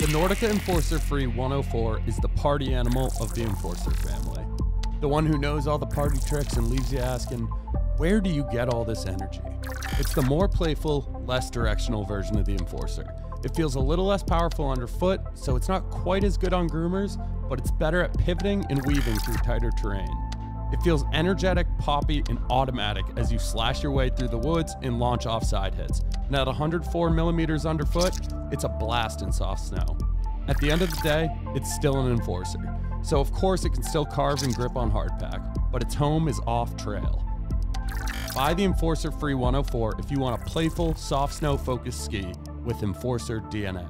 The Nordica Enforcer Free 104 is the party animal of the Enforcer family. The one who knows all the party tricks and leaves you asking, where do you get all this energy? It's the more playful, less directional version of the Enforcer. It feels a little less powerful underfoot, so it's not quite as good on groomers, but it's better at pivoting and weaving through tighter terrain. It feels energetic, poppy, and automatic as you slash your way through the woods and launch off side hits. And at 104 millimeters underfoot, it's a blast in soft snow. At the end of the day, it's still an enforcer. So of course it can still carve and grip on hardpack, but its home is off trail. Buy the Enforcer Free 104 if you want a playful, soft snow focused ski with Enforcer DNA.